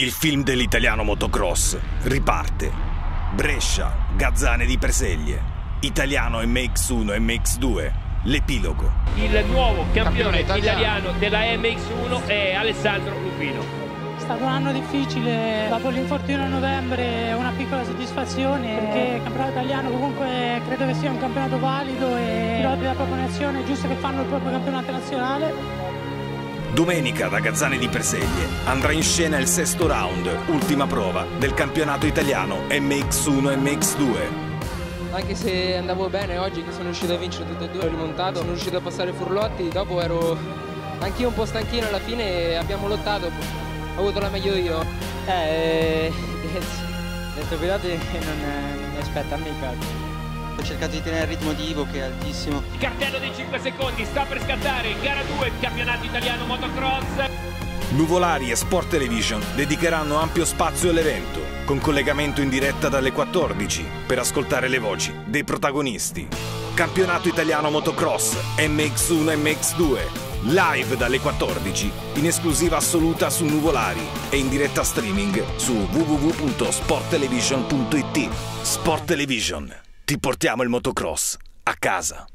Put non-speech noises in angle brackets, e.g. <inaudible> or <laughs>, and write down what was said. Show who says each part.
Speaker 1: Il film dell'italiano motocross riparte. Brescia, Gazzane di Preseglie. Italiano MX1 MX2. L'epilogo.
Speaker 2: Il nuovo campione,
Speaker 3: Campione italiano.
Speaker 2: italiano della MX1 è Alessandro Lupino.
Speaker 4: È stato un anno difficile, dopo l'infortunio a novembre è una piccola soddisfazione perché il campionato italiano comunque credo che sia un campionato valido e i piloti della propria nazione è giusto che fanno il proprio campionato nazionale.
Speaker 1: Domenica da Gazzane di Preseglie andrà in scena il sesto round, ultima prova del campionato italiano MX1 MX2.
Speaker 5: Anche se andavo bene oggi che sono riuscito a vincere tutte e due, ho rimontato, sono riuscito a passare Furlotti, dopo ero anch'io un po' stanchino alla fine e abbiamo lottato, ho avuto la meglio io.
Speaker 6: Eh, <laughs> detto piloti non non mi aspetta mica.
Speaker 7: Ho cercato di tenere il ritmo di Ivo che è altissimo.
Speaker 2: Il cartello dei 5 secondi sta per scattare. Gara 2, campionato italiano motocross.
Speaker 1: Nuvolari e Sport Television dedicheranno ampio spazio all'evento, con collegamento in diretta dalle 14 per ascoltare le voci dei protagonisti. Campionato italiano motocross MX1 MX2, live dalle 14, in esclusiva assoluta su Nuvolari e in diretta streaming su www.sporttelevision.it. Sport Television, ti portiamo il motocross a casa.